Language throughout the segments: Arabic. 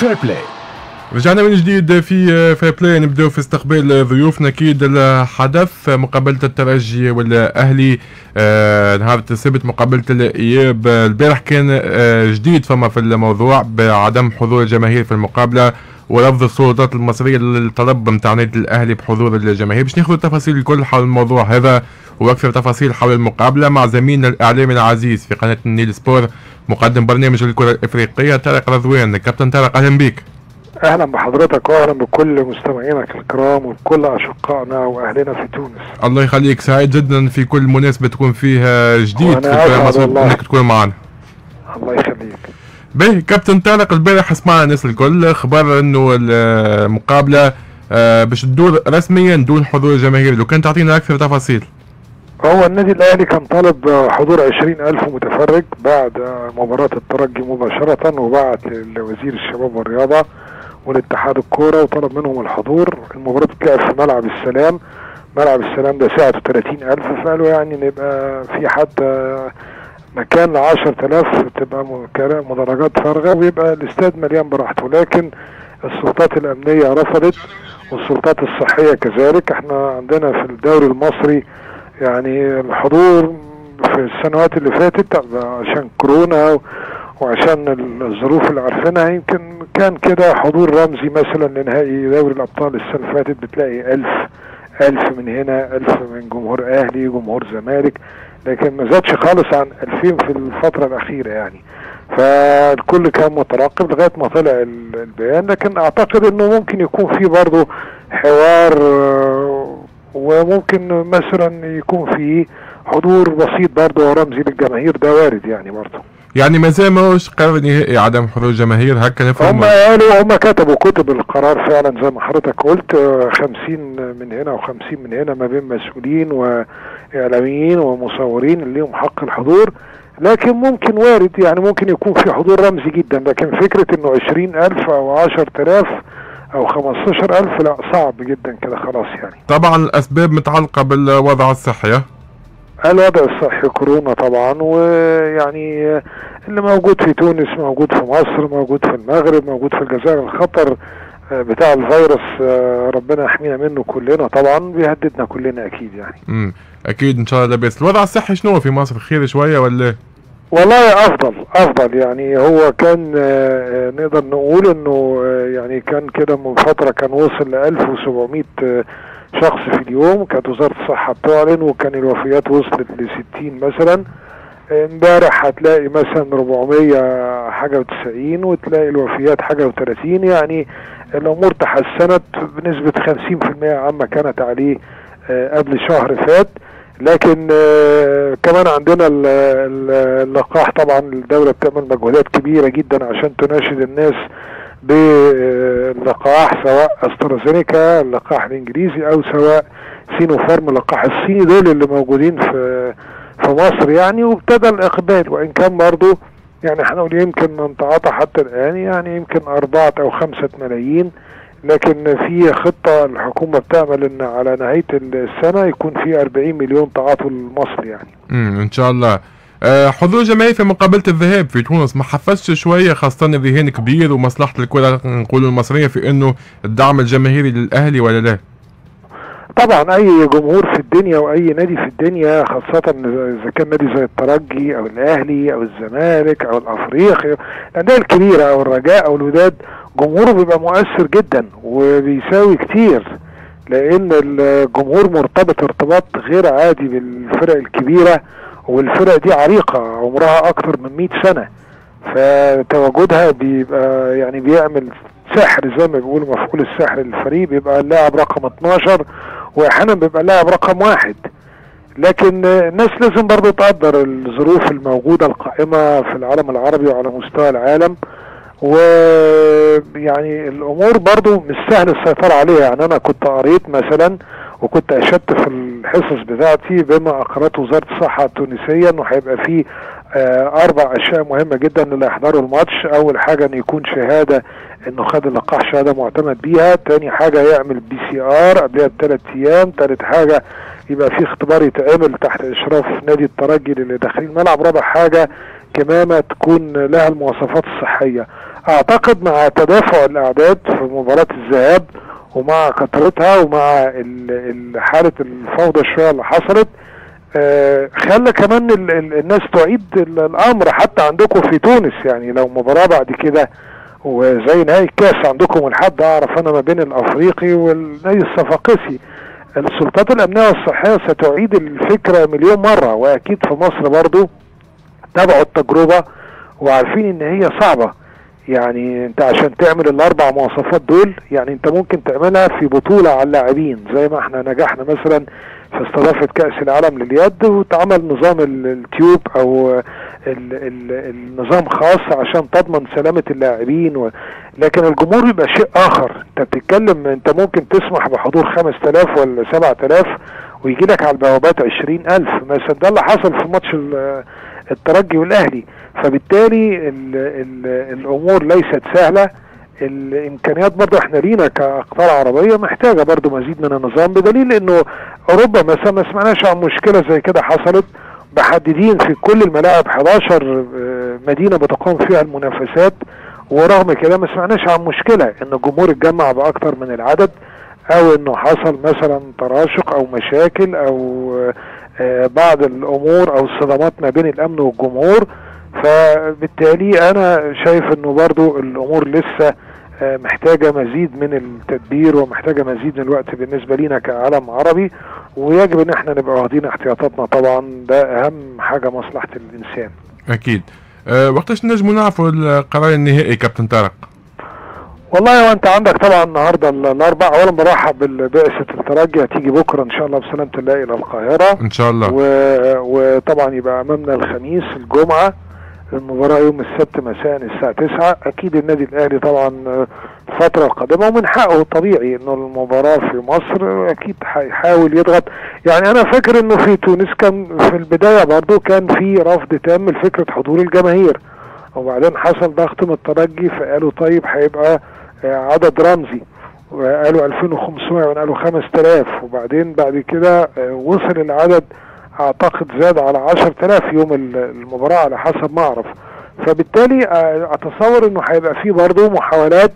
Fair Play رجعنا من جديد في Fair Play نبداو في استقبال ضيوفنا. أكيد الحدث مقابلة الترجي والأهلي آه نهار السبت مقابلة الإياب. البارح كان آه جديد فما في الموضوع بعدم حضور الجماهير في المقابلة ورفض السلطات المصرية للطلب نتاع نادي الأهلي بحضور الجماهير. باش ناخذ التفاصيل الكل حول الموضوع هذا وأكثر تفاصيل حول المقابلة مع زميلنا الإعلامي العزيز في قناة النيل سبور مقدم برنامج الكره الإفريقية طارق رضوان. كابتن طارق أهلا بك أهلا بحضرتك واهلا بكل مستمعينك الكرام وبكل أشقائنا وأهلنا في تونس. الله يخليك سعيد جدا في كل مناسبة تكون فيها جديد في أسعد والله. إنك تكون معنا. الله يخليك. باهي كابتن طارق البارح سمعنا الناس الكل خبر إنه المقابلة آه، باش تدور رسميا دون حضور جماهيري. لو كان تعطينا أكثر تفاصيل. هو النادي الأهلي كان طالب حضور عشرين ألف متفرج بعد مباراة الترجي مباشرة وبعت لوزير الشباب والرياضة والاتحاد الكورة وطلب منهم الحضور. المباراة بتلعب في ملعب السلام. ملعب السلام ده سعته 30 ألف فقالوا يعني نبقى في حتى مكان ل 10000 تبقى مدرجات فارغة ويبقى الاستاد مليان براحته. لكن السلطات الأمنية رفضت والسلطات الصحية كذلك. إحنا عندنا في الدوري المصري يعني الحضور في السنوات اللي فاتت عشان كورونا وعشان الظروف اللي عارفينها يمكن كان كده حضور رمزي مثلا لنهائي دوري الأبطال السنة اللي فاتت بتلاقي ألف ألف من هنا ألف من جمهور أهلي جمهور زمالك لكن ما زادش خالص عن 2000 في الفترة الأخيرة يعني. فالكل كان مترقب لغاية ما طلع ال- البيان لكن أعتقد إنه ممكن يكون في برضه حوار آه، وممكن مثلا يكون في حضور بسيط برضه ورمزي للجماهير ده وارد يعني برضه. يعني ما زال ماهوش قرار نهائي عدم حضور جماهير هكا نفهم هم قالوا هم كتبوا كتب القرار فعلا زي ما حضرتك قلت آه، 50 من هنا و50 من هنا ما بين مسؤولين وإعلاميين ومصورين اللي لهم حق الحضور. لكن ممكن وارد يعني ممكن يكون في حضور رمزي جدا لكن فكرة إنه 20000 أو 10000 أو 15000 لا صعب جدا كده خلاص يعني. طبعا الأسباب متعلقة بالوضع الصحي؟ الوضع الصحي كورونا طبعا ويعني اللي موجود في تونس موجود في مصر موجود في المغرب موجود في الجزائر الخطر بتاع الفيروس ربنا يحمينا منه كلنا طبعا بيهددنا كلنا أكيد يعني. امم أكيد إن شاء الله لاباس الوضع الصحي شنو في مصر؟ خير شوية ولا؟ والله أفضل أفضل. يعني هو كان آه، آه، نقدر نقول إنه آه، يعني كان كده من فترة كان وصل ل 1700 آه، شخص في اليوم كانت وزارة الصحة بتعلن وكان الوفيات وصلت ل 60 مثلا. امبارح هتلاقي مثلا 400 حاجة و90 وتلاقي الوفيات حاجة و30 يعني الأمور تحسنت بنسبة 50% عما كانت عليه قبل شهر فات. لكن آه، كمان عندنا ال- ال- اللقاح طبعا الدولة بتعمل مجهودات كبيرة جدا عشان تناشد الناس باللقاح سواء أسترازينيكا اللقاح الإنجليزي أو سواء سينوفارم اللقاح الصيني دول اللي موجودين في في مصر يعني وابتدى الإقبال. وإن كان برضه يعني هنقول يمكن من تعاطى حتى الآن يعني يمكن أربعة أو خمسة ملايين لكن في خطة الحكومة بتعمل إن على نهاية السنة يكون في 40 مليون تعاطي لمصر يعني امم إن شاء الله آه، حضور جماهيري في مقابلة الذهاب في تونس ما حفزش شوية خاصة الرهان كبير ومصلحة الكرة نقولوا المصرية في إنه الدعم الجماهيري للأهلي ولا لا؟ طبعا أي جمهور في الدنيا وأي نادي في الدنيا خاصة إذا كان نادي زي الترجي أو الأهلي أو الزمالك أو الأفريقي الأندية الكبيرة أو الرجاء أو الوداد جمهوره بيبقى مؤثر جدا وبيساوي كتير لأن الجمهور مرتبط ارتباط غير عادي بالفرق الكبيرة والفرق دي عريقة عمرها أكتر من 100 سنة. فتواجدها بيبقى يعني بيعمل سحر زي ما بيقولوا مفعول السحر للفريق بيبقى اللاعب رقم 12 واحيانا بيبقى اللاعب رقم واحد. لكن الناس لازم برضو تقدر الظروف الموجودة القائمة في العالم العربي وعلى مستوى العالم. ويعني الأمور برضو مش سهل السيطرة عليها. يعني أنا كنت قريت مثلا وكنت اشدت في الحصص بتاعتي بما أقرته وزارة الصحة التونسية إنه هيبقى فيه آه، أربع أشياء مهمة جدا اللي هيحضروا الماتش. أول حاجة إن يكون شهادة إنه خد اللقاح شهادة معتمد بيها. تاني حاجة يعمل PCR قبلها بثلاث أيام. تالت حاجة يبقى في اختبار يتعمل تحت إشراف نادي الترجي اللي داخلين الملعب. رابع حاجة كمامة تكون لها المواصفات الصحية. أعتقد مع تدافع الأعداد في مباراة الذهاب ومع كثرتها ومع ال- ال- حالة الفوضى شوية اللي حصلت آه، خلى كمان ال- ال- الناس تعيد ال- الأمر حتى عندكم في تونس. يعني لو مباراة بعد كده وزي نهائي الكاس عندكم ولحد أعرف أنا ما بين الأفريقي والنادي الصفاقسي. السلطات الأمنية والصحية ستعيد الفكرة مليون مرة وأكيد في مصر برضو تابعوا التجربة وعارفين إن هي صعبة. يعني انت عشان تعمل الاربع مواصفات دول يعني انت ممكن تعملها في بطولة على اللاعبين زي ما إحنا نجحنا مثلا في استضافة كأس العالم لليد واتعمل نظام ال- التيوب أو ال ال النظام خاص عشان تضمن سلامة اللاعبين و... لكن الجمهور يبقى شيء آخر. انت بتتكلم انت ممكن تسمح بحضور 5000 ولا 7000 ويجي لك على البوابات 20000 مثلا. ده اللي حصل في ماتش الترجي والأهلي. فبالتالي ال ال الأمور ليست سهلة. الإمكانيات برضه إحنا لينا كاقطار عربية محتاجة برضه مزيد من النظام بدليل إنه أوروبا مثلا ما سمعناش عن مشكلة زي كده حصلت محددين في كل الملاعب 11 آه، مدينة بتقام فيها المنافسات. ورغم كده ما سمعناش عن مشكلة إن الجمهور اتجمع بأكتر من العدد أو إنه حصل مثلا تراشق أو مشاكل أو آه، بعض الأمور أو الصدمات ما بين الأمن والجمهور فبالتالي أنا شايف إنه برضو الأمور لسه آه، محتاجة مزيد من التدبير ومحتاجة مزيد من الوقت بالنسبة لينا كعالم عربي ويجب إن إحنا نبقى واخدين احتياطاتنا. طبعا ده أهم حاجة مصلحة الإنسان. أكيد. أه وقتاش نجموا نعرفوا القرار النهائي كابتن طارق؟ والله وانت عندك طبعا النهارده ال- الأربع اولا برحب بالبعثه الترجي هتيجي بكرة إن شاء الله بسلامه الله إلى القاهرة. إن شاء الله. و... وطبعا يبقى أمامنا الخميس الجمعة. المباراة يوم السبت مساء الساعة 9 أكيد النادي الأهلي طبعا الفترة القادمة ومن حقه طبيعي إنه المباراة في مصر أكيد هيحاول يضغط. يعني أنا فاكر إنه في تونس كان في البداية برضو كان في رفض تام لفكرة حضور الجماهير. وبعدين حصل ضغط من الترجي فقالوا طيب هيبقى آه، عدد رمزي وقالوا 2500 وقالوا 5000 وبعدين بعد كده آه، وصل العدد أعتقد زاد على 10000 يوم ال- المباراة على حسب ما أعرف فبالتالي آه، أتصور إنه هيبقى فيه برضه محاولات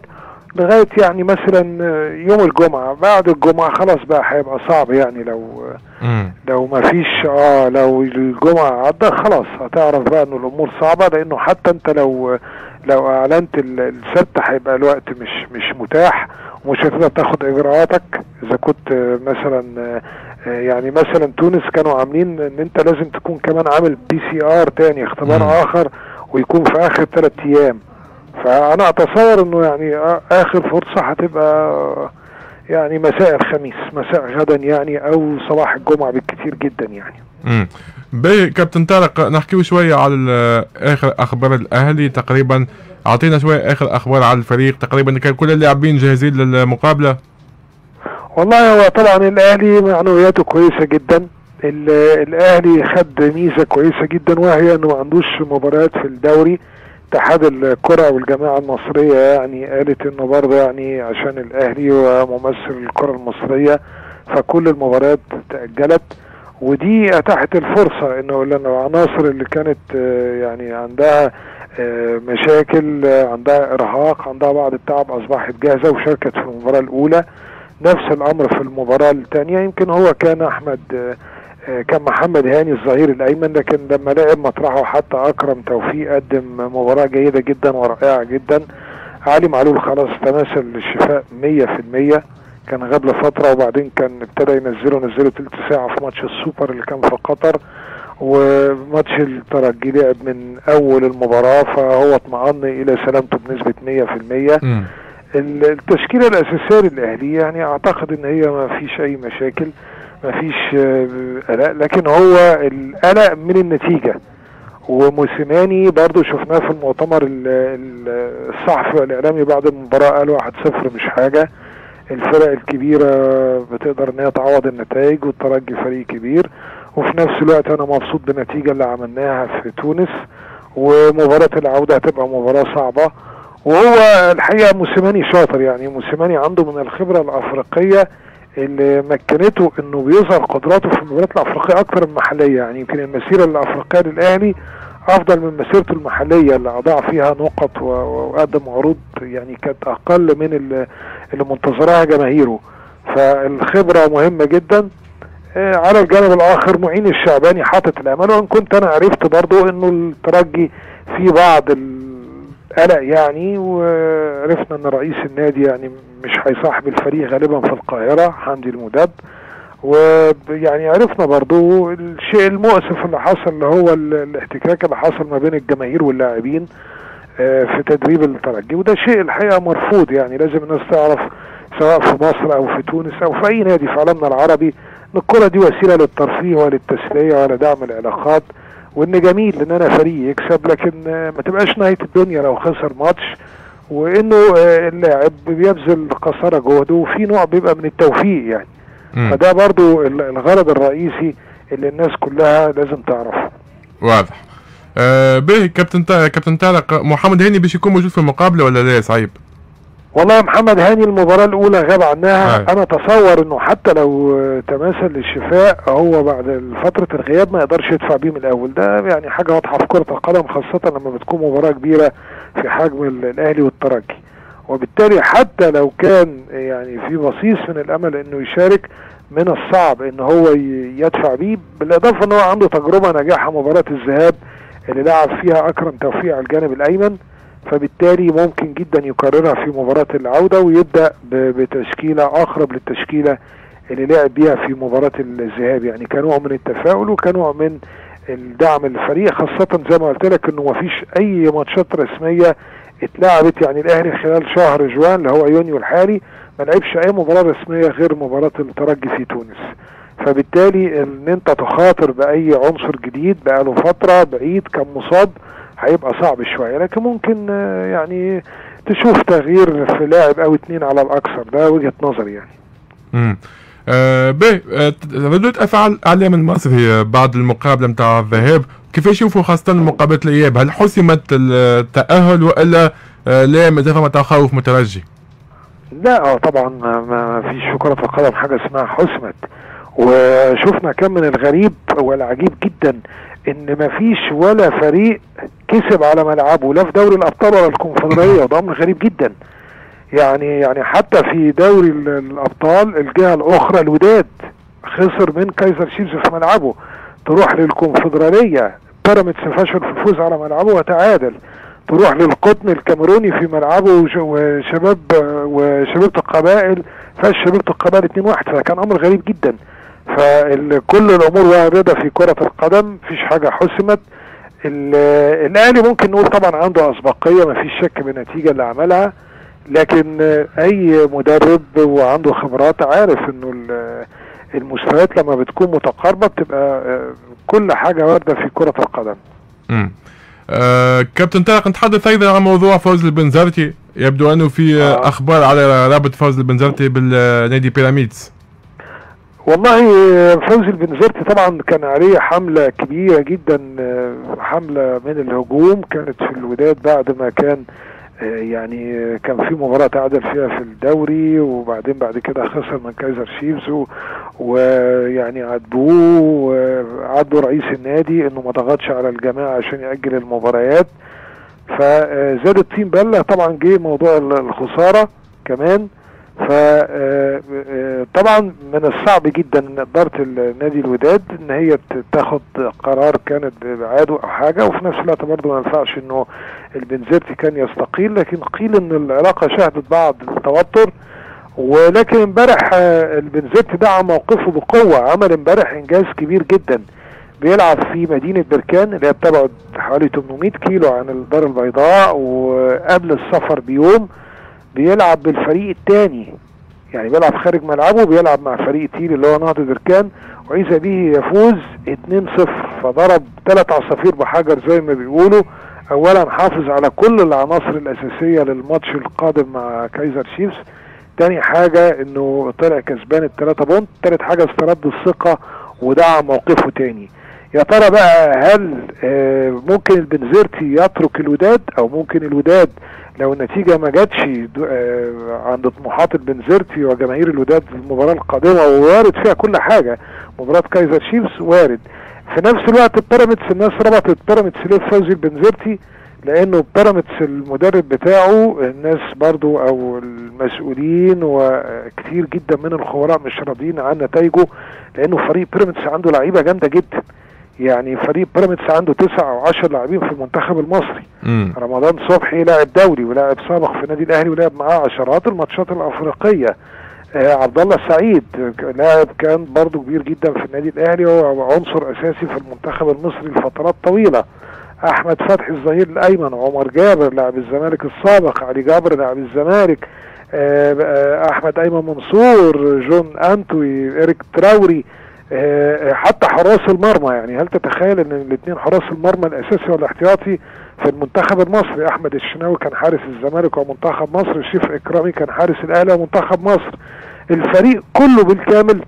لغاية يعني مثلا آه، يوم الجمعة بعد الجمعة خلاص بقى هيبقى صعب يعني لو مم. لو ما فيش آه لو الجمعة عدى خلاص هتعرف بقى إنه الأمور صعبة لأنه حتى أنت لو لو أعلنت ال- السبت هيبقى الوقت مش مش متاح ومش هتقدر تاخد إجراءاتك إذا كنت مثلا يعني مثلا تونس كانوا عاملين إن أنت لازم تكون كمان عامل PCR تاني اختبار مم. آخر ويكون في آخر ثلاث أيام فأنا أتصور إنه يعني آخر فرصة هتبقى يعني مساء الخميس مساء غدا يعني أو صباح الجمعة بالكثير جدا يعني مم. باهي كابتن طارق نحكيو شوية على آخر أخبار الأهلي. تقريبا أعطينا شوية آخر أخبار على الفريق. تقريبا كان كل اللاعبين جاهزين للمقابلة. والله هو طبعا الأهلي معنوياته كويسة جدا. ال- الأهلي خد ميزة كويسة جدا وهي إنه ما عندوش مباريات في الدوري. اتحاد الكرة والجماعة المصرية يعني قالت إنه برضه يعني عشان الأهلي وممثل الكرة المصرية فكل المباريات تأجلت. ودي اتاحت الفرصة انه لأن العناصر اللي كانت آه، يعني عندها آه، مشاكل آه، عندها ارهاق عندها بعض التعب اصبحت جاهزة وشاركت في المباراة الاولى. نفس الامر في المباراة الثانية يمكن هو كان احمد كان محمد هاني الظهير الايمن لكن لما لعب مطرحه حتى اكرم توفيق قدم مباراة جيدة جدا ورائعة جدا. علي معلول خلاص تماثل للشفاء 100% كان غاب لفترة وبعدين كان ابتدى ينزله نزله تلت ساعة في ماتش السوبر اللي كان في قطر وماتش الترجي لعب من أول المباراة فهو اطمأن إلى سلامته بنسبة 100% مم. ال- التشكيلة الأساسية للأهلي يعني أعتقد إن هي ما فيش أي مشاكل ما فيش آه، قلق لكن هو القلق من النتيجة. وموسيماني برضو شفناه في المؤتمر ال- ال- الصحفي والإعلامي بعد المباراة قال 1-0 مش حاجة. الفرق الكبيرة بتقدر إن هي تعوض النتائج والترجي فريق كبير. وفي نفس الوقت أنا مبسوط بالنتيجة اللي عملناها في تونس ومباراة العودة هتبقى مباراة صعبة. وهو الحقيقة موسيماني شاطر يعني موسيماني عنده من الخبرة الأفريقية اللي مكنته إنه بيظهر قدراته في المباريات الأفريقية أكثر من المحليه يعني يمكن المسيرة الأفريقية للأهلي أفضل من مسيرته المحلية اللي أضاع فيها نقط وقدم عروض يعني كانت أقل من اللي منتظرها جماهيره. فالخبرة مهمة جدا. على الجانب الآخر معين الشعباني حاطط الأمل وإن كنت أنا عرفت برضو إنه الترجي في بعض القلق يعني وعرفنا إن رئيس النادي يعني مش هيصاحب الفريق غالبا في القاهرة حمدي المدب ويعني عرفنا برضو الشيء المؤسف اللي حصل اللي هو الاحتكاك اللي حصل ما بين الجماهير واللاعبين في تدريب الترجي وده شيء الحقيقة مرفوض يعني لازم الناس تعرف سواء في مصر أو في تونس أو في أي نادي في عالمنا العربي إن الكرة دي وسيلة للترفيه وللتسلية ولدعم العلاقات وإن جميل إن أنا فريق يكسب لكن ما تبقاش نهاية الدنيا لو خسر ماتش وإنه اللاعب بيبذل قصارى جهده وفي نوع بيبقى من التوفيق يعني. فده برضو الغرض الرئيسي اللي الناس كلها لازم تعرفه. واضح. آه به كابتن كابتن طارق محمد هاني باش يكون موجود في المقابلة ولا لا صعيب؟ والله محمد هاني المباراة الأولى غاب عنها. هاي. أنا أتصور إنه حتى لو تماثل للشفاء هو بعد فترة الغياب ما يقدرش يدفع بيه من الأول. ده يعني حاجة واضحة في كرة القدم خاصة لما بتكون مباراة كبيرة في حجم الأهلي والترجي. وبالتالي حتى لو كان يعني في بصيص من الأمل إنه يشارك من الصعب إن هو يدفع بيه بالإضافة إن هو عنده تجربة ناجحة مباراة الذهاب اللي لعب فيها أكرم توفيق على الجانب الأيمن فبالتالي ممكن جدا يكررها في مباراة العودة ويبدأ بتشكيلة أقرب للتشكيلة اللي لعب بيها في مباراة الذهاب. يعني كنوع من التفاؤل وكنوع من الدعم للفريق خاصة زي ما قلت لك إنه مفيش أي ماتشات رسمية اتلعبت يعني الأهلي خلال شهر جوان اللي هو يونيو الحالي ما لعبش أي مباراة رسمية غير مباراة الترجي في تونس. فبالتالي إن أنت تخاطر بأي عنصر جديد بقاله فترة بعيد كان مصاب هيبقى صعب شوية. لكن ممكن يعني تشوف تغيير في لاعب أو اتنين على الأكثر. ده وجهة نظري يعني. امم آه بي ردود أفعال الاعلام المصري بعد المقابلة نتاع الذهاب. كيف يشوفوا خاصة مقابلة الإياب؟ هل حسمت التأهل وإلا آه لا ما زال تخوف مترجي؟ لا طبعا ما فيش في كره القدم حاجة اسمها حسمت. وشفنا كم من الغريب والعجيب جدا إن مفيش ولا فريق كسب على ملعبه لا في دوري الأبطال ولا الكونفدرالية وده أمر غريب جدا. يعني يعني حتى في دوري الأبطال الجهة الأخرى الوداد خسر من كايزر شيفز في ملعبه. تروح للكونفدرالية بيراميدز فشل في الفوز على ملعبه وتعادل. تروح للقطن الكاميروني في ملعبه وشباب وشبيبه القبائل فاز شبيبه القبائل 2-1 فكان أمر غريب جدا. فكل الأمور واردة في كرة القدم مفيش حاجة حسمت. الأهلي ممكن نقول طبعا عنده أسبقية مفيش شك بالنتيجه اللي عملها. لكن أي مدرب وعنده خبرات عارف إنه المستويات لما بتكون متقاربة بتبقى كل حاجة واردة في كرة القدم. امم آه كابتن طارق نتحدث أيضا عن موضوع فوز البنزرتي يبدو أنه في آه. أخبار على رابط فوز البنزرتي بالنادي بيراميدز. والله فوزي البنزرتي طبعا كان عليه حملة كبيرة جدا حملة من الهجوم كانت في الوداد بعد ما كان يعني كان في مباراة تعادل فيها في الدوري وبعدين بعد كده خسر من كايزر شيفز ويعني عاتبوه وعاتبوا رئيس النادي إنه ما ضغطش على الجماعة عشان يأجل المباريات. فزاد الطين بلة طبعا جه موضوع الخسارة كمان. فطبعا من الصعب جدا ان إدارة النادي الوداد إن هي تاخد قرار كانت بابعاده أو حاجة وفي نفس الوقت برضه ما ينفعش إنه البنزرتي كان يستقيل لكن قيل إن العلاقة شهدت بعض التوتر ولكن امبارح البنزرتي دعم موقفه بقوة عمل امبارح إنجاز كبير جدا بيلعب في مدينة بركان اللي هي بتبعد حوالي 800 كيلو عن الدار البيضاء وقبل السفر بيوم بيلعب بالفريق الثاني يعني بيلعب خارج ملعبه بيلعب مع فريق تيل اللي هو نهضة بركان وعيسى به يفوز 2-0 فضرب ثلاث عصافير بحجر زي ما بيقولوا. اولا حافظ على كل العناصر الأساسية للماتش القادم مع كايزر شيفز تاني حاجة إنه طلع كسبان الثلاثه point. تالت حاجة استرد الثقة ودعم موقفه تاني. يا ترى بقى هل ممكن البنزرتي يترك الوداد أو ممكن الوداد لو النتيجة ما جاتش عند طموحات البنزرتي وجماهير الوداد المباراة القادمة ووارد فيها كل حاجة مباراة كايزر شيفز وارد. في نفس الوقت بيراميدز الناس ربطت بيراميدز ليه فوزي البنزرتي لأنه بيراميدز المدرب بتاعه الناس برضو أو المسؤولين وكتير جدا من الخبراء مش راضيين عن نتائجه لأنه فريق بيراميدز عنده لعيبة جامدة جدا. يعني فريق بيراميدز عنده تسع أو عشر لاعبين في المنتخب المصري. مم. رمضان صبحي لاعب دولي ولاعب سابق في النادي الأهلي ولعب معاه عشرات الماتشات الأفريقية. آه عبد الله السعيد لاعب كان برضه كبير جدا في النادي الأهلي وهو عنصر أساسي في المنتخب المصري لفترات طويلة. أحمد فتحي الظهير الأيمن عمر جابر لاعب الزمالك السابق علي جابر لاعب الزمالك آه، آه، أحمد أيمن منصور جون أنتوي إريك تراوري آه، حتى حراس المرمى يعني هل تتخيل إن الاثنين حراس المرمى الأساسي والاحتياطي في المنتخب المصري؟ أحمد الشناوي كان حارس الزمالك ومنتخب مصر شريف إكرامي كان حارس الأهلي ومنتخب مصر. الفريق كله بالكامل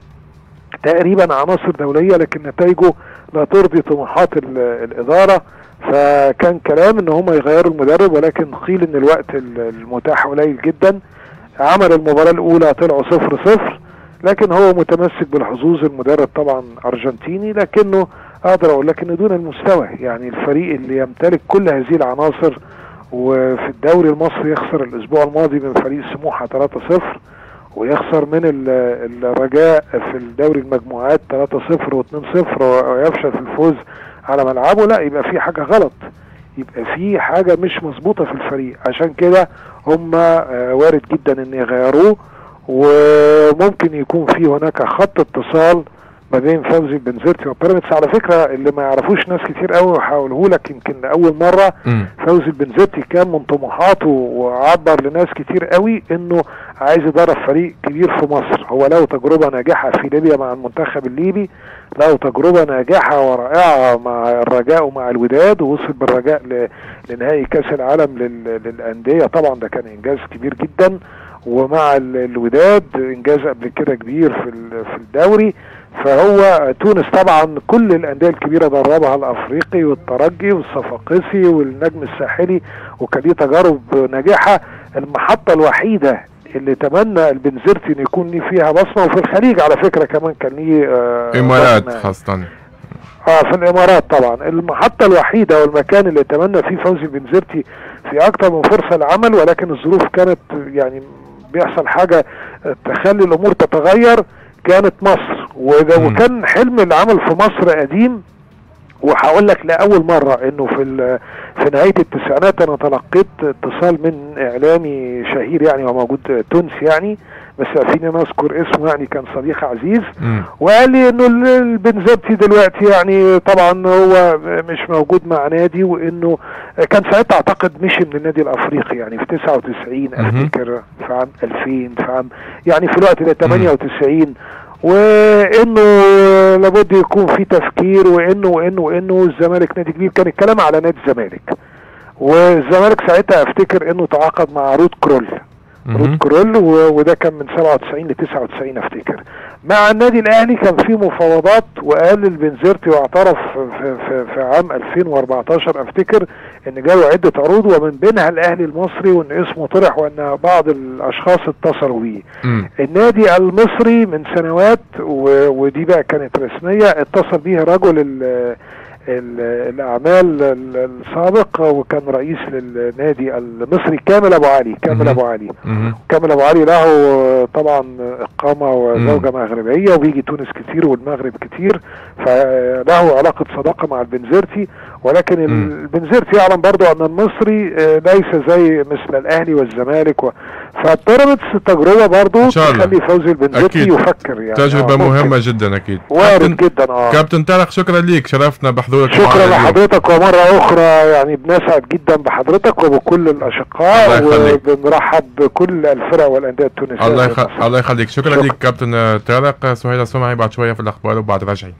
تقريبا عناصر دولية لكن نتائجه لا ترضي طموحات ال- الإدارة. فكان كلام إن هم يغيروا المدرب ولكن قيل إن الوقت ال- المتاح قليل جدا. عمل المباراة الأولى طلعوا صفر صفر. لكن هو متمسك بالحظوظ المدرب طبعا أرجنتيني لكنه أقدر أقول لك إنه دون المستوى. يعني الفريق اللي يمتلك كل هذه العناصر وفي الدوري المصري يخسر الأسبوع الماضي من فريق سموحة 3-0 ويخسر من ال- الرجاء في الدوري المجموعات 3-0 و2-0 ويفشل في الفوز على ملعبه. لا يبقى في حاجة غلط. يبقى في حاجة مش مظبوطة في الفريق. عشان كده هم آه، وارد جدا إن يغيروه. وممكن يكون في هناك خط اتصال ما بين فوزي بنزرتي وبيراميدز. على فكرة اللي ما يعرفوش ناس كتير قوي وهقوله لك يمكن لأول مرة مم. فوزي البنزرتي كان من طموحاته وعبر لناس كتير قوي إنه عايز يدرب فريق كبير في مصر. هو له تجربة ناجحة في ليبيا مع المنتخب الليبي له تجربة ناجحة ورائعة مع الرجاء ومع الوداد ووصل بالرجاء لنهائي كأس العالم لل- للأندية. طبعا ده كان إنجاز كبير جدا. ومع ال- الوداد إنجاز قبل كده كبير في في الدوري. فهو تونس طبعا كل الأندية الكبيرة دربها الأفريقي والترجي والصفاقسي والنجم الساحلي وكان ليه تجارب ناجحة. المحطة الوحيدة اللي تمنى البنزرتي إن يكون ليه فيها بصمة وفي الخليج على فكرة كمان كان ليه آه، إمارات. خاصة. آه في الإمارات طبعا. المحطة الوحيدة والمكان اللي تمنى فيه فوزي بنزرتي في أكتر من فرصة لعمل ولكن الظروف كانت يعني بيحصل حاجة تخلي الأمور تتغير كانت مصر. وكان حلم العمل في مصر قديم وهقول لك لأول مرة إنه في في نهاية التسعينات أنا تلقيت اتصال من إعلامي شهير يعني وموجود تونسي يعني بس فيني أنا اذكر اسمه يعني كان صديق عزيز. مم. وقال لي إنه ال- البنزرتي دلوقتي يعني طبعا هو مش موجود مع نادي وإنه كان ساعتها أعتقد مشي من النادي الأفريقي يعني في 99 مهم. افتكر في عام 2000 في عام يعني في الوقت ده 98 وإنه لابد يكون في تفكير وإنه وإنه وإنه الزمالك نادي كبير. كان الكلام على نادي الزمالك. والزمالك ساعتها أفتكر إنه تعاقد مع رود كرول. رود. كرول وده كان من 97 ل 99 أفتكر مع النادي الأهلي كان في مفاوضات وقال البنزرتي واعترف في, في, في عام 2014 أفتكر إن جاله عدة عروض ومن بينها الأهلي المصري وإن اسمه طرح وإن بعض الأشخاص اتصلوا بيه مم. النادي المصري من سنوات ودي بقى كانت رسمية اتصل بيه رجل الأعمال ال- السابق وكان رئيس للنادي المصري كامل أبو علي كامل. أبو علي. كامل أبو علي له طبعا إقامة وزوجة مغربية وبيجي تونس كتير والمغرب كتير فله علاقة صداقة مع البنزرتي ولكن. البنزرتي يعلم برضو أن المصري ليس زي مثل الأهلي والزمالك و... فبيراميدز تجربة برضو. تخلي فوزي البنزرتي أكيد. يفكر يعني تجربة آه،. مهمة جدا أكيد وارد كابتن, جدا آه كابتن طارق شكرا ليك شرفنا بحضورك معنا شكرا. لحضرتك ومرة أخرى يعني بنسعد جدا بحضرتك وبكل يخليك. وبنرحب بكل الفرق والأندية التونسية الله يخليك شكرا شكرا. ليك كابتن طارق سهيل السمعي بعد شوية في الأخبار وبعد رجعي